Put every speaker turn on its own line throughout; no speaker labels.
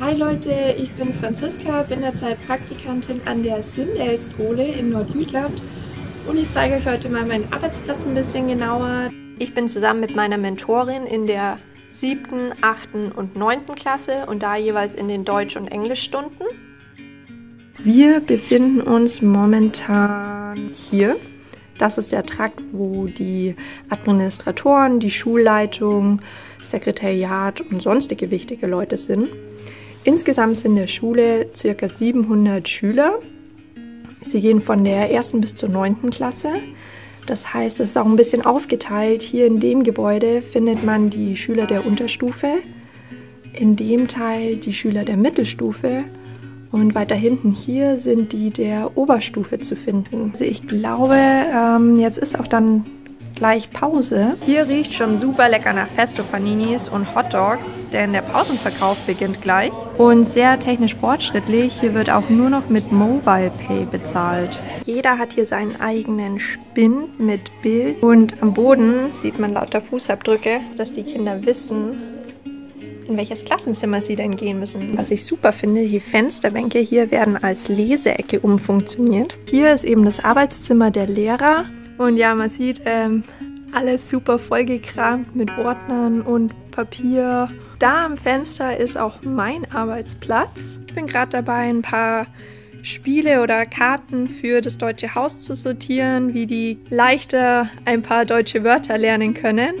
Hi Leute, ich bin Franziska, bin derzeit Praktikantin an der Sindel-Skole in Nordjütland und ich zeige euch heute mal meinen Arbeitsplatz ein bisschen genauer.
Ich bin zusammen mit meiner Mentorin in der siebten, achten und neunten Klasse und da jeweils in den Deutsch- und Englischstunden.
Wir befinden uns momentan hier. Das ist der Trakt, wo die Administratoren, die Schulleitung, Sekretariat und sonstige wichtige Leute sind. Insgesamt sind in der Schule ca. 700 Schüler. Sie gehen von der ersten bis zur neunten Klasse. Das heißt, es ist auch ein bisschen aufgeteilt. Hier in dem Gebäude findet man die Schüler der Unterstufe, in dem Teil die Schüler der Mittelstufe und weiter hinten hier sind die der Oberstufe zu finden. Also ich glaube, ähm, jetzt ist auch dann gleich Pause. Hier riecht schon super lecker nach Pesto Paninis und Hot Dogs, denn der Pausenverkauf beginnt gleich. Und sehr technisch fortschrittlich, hier wird auch nur noch mit Mobile Pay bezahlt. Jeder hat hier seinen eigenen Spind mit Bild und am Boden sieht man lauter Fußabdrücke, dass die Kinder wissen, in welches Klassenzimmer sie denn gehen müssen. Was ich super finde, die Fensterbänke hier werden als Leseecke umfunktioniert. Hier ist eben das Arbeitszimmer der Lehrer und ja, man sieht ähm, alles super vollgekramt mit Ordnern und Papier. Da am Fenster ist auch mein Arbeitsplatz. Ich bin gerade dabei, ein paar Spiele oder Karten für das deutsche Haus zu sortieren, wie die leichter ein paar deutsche Wörter lernen können.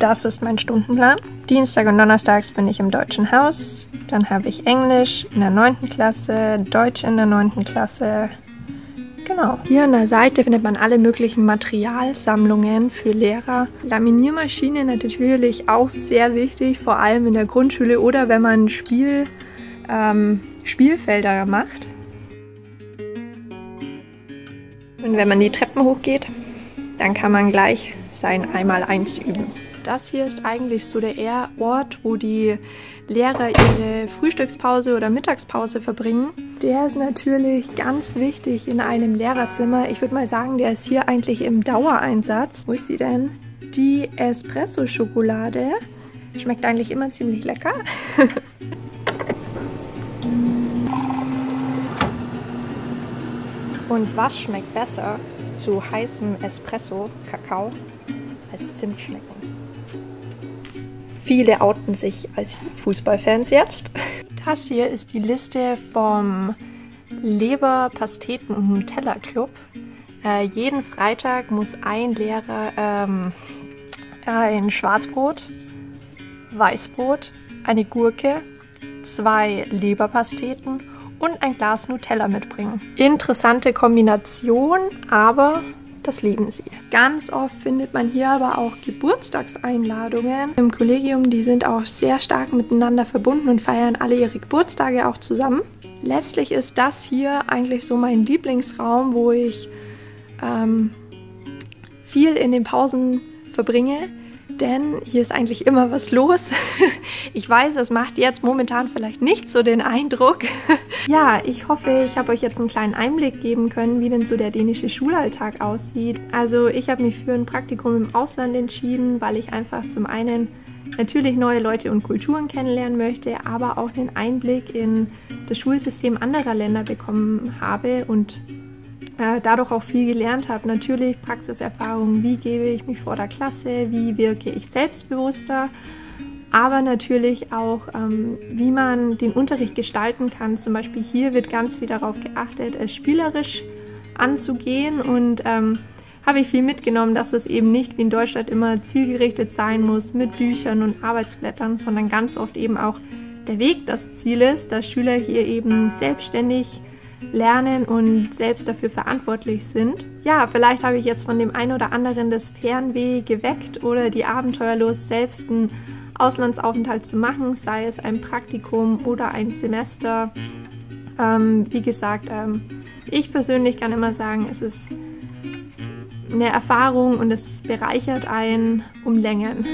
Das ist mein Stundenplan. Dienstag und Donnerstags bin ich im deutschen Haus. Dann habe ich Englisch in der 9. Klasse, Deutsch in der 9. Klasse, Genau. Hier an der Seite findet man alle möglichen Materialsammlungen für Lehrer. Laminiermaschine natürlich auch sehr wichtig, vor allem in der Grundschule oder wenn man Spiel, ähm, Spielfelder macht. Und wenn man die Treppen hochgeht, dann kann man gleich sein Einmal-Eins üben. Das hier ist eigentlich so der Ort, wo die Lehrer ihre Frühstückspause oder Mittagspause verbringen. Der ist natürlich ganz wichtig in einem Lehrerzimmer. Ich würde mal sagen, der ist hier eigentlich im Dauereinsatz. Wo ist sie denn? Die Espresso-Schokolade. Schmeckt eigentlich immer ziemlich lecker. Und was schmeckt besser zu heißem Espresso, Kakao, als Zimtschnecken? Viele outen sich als Fußballfans jetzt. Das hier ist die Liste vom Leber, Pasteten und Nutella Club. Äh, jeden Freitag muss ein Lehrer ähm, ein Schwarzbrot, Weißbrot, eine Gurke, zwei Leberpasteten und ein Glas Nutella mitbringen. Interessante Kombination, aber das lieben sie. Ganz oft findet man hier aber auch Geburtstagseinladungen im Kollegium. Die sind auch sehr stark miteinander verbunden und feiern alle ihre Geburtstage auch zusammen. Letztlich ist das hier eigentlich so mein Lieblingsraum, wo ich ähm, viel in den Pausen verbringe denn hier ist eigentlich immer was los. Ich weiß, es macht jetzt momentan vielleicht nicht so den Eindruck. Ja, ich hoffe, ich habe euch jetzt einen kleinen Einblick geben können, wie denn so der dänische Schulalltag aussieht. Also ich habe mich für ein Praktikum im Ausland entschieden, weil ich einfach zum einen natürlich neue Leute und Kulturen kennenlernen möchte, aber auch den Einblick in das Schulsystem anderer Länder bekommen habe und äh, dadurch auch viel gelernt habe. Natürlich Praxiserfahrung, wie gebe ich mich vor der Klasse, wie wirke ich selbstbewusster, aber natürlich auch, ähm, wie man den Unterricht gestalten kann. Zum Beispiel hier wird ganz viel darauf geachtet, es spielerisch anzugehen und ähm, habe ich viel mitgenommen, dass es eben nicht wie in Deutschland immer zielgerichtet sein muss mit Büchern und Arbeitsblättern, sondern ganz oft eben auch der Weg das Ziel ist, dass Schüler hier eben selbstständig lernen und selbst dafür verantwortlich sind. Ja, vielleicht habe ich jetzt von dem einen oder anderen das Fernweh geweckt oder die Abenteuerlust, selbst einen Auslandsaufenthalt zu machen, sei es ein Praktikum oder ein Semester. Ähm, wie gesagt, ähm, ich persönlich kann immer sagen, es ist eine Erfahrung und es bereichert einen um Längen.